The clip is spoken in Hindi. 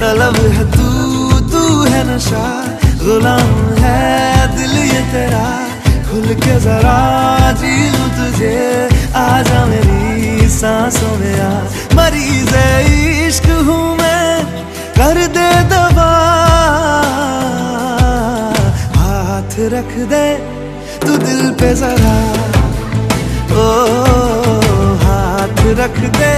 तलब है तू तू है नशा, गुलाम है दिल ये तेरा। खुल के जरा जी तुझे आ जा मेरी सांसों में आ। मरीज़ इश्क हूँ मैं, कर दे दबा हाथ रख दे तू दिल पे जरा। ओ, हाथ रख दे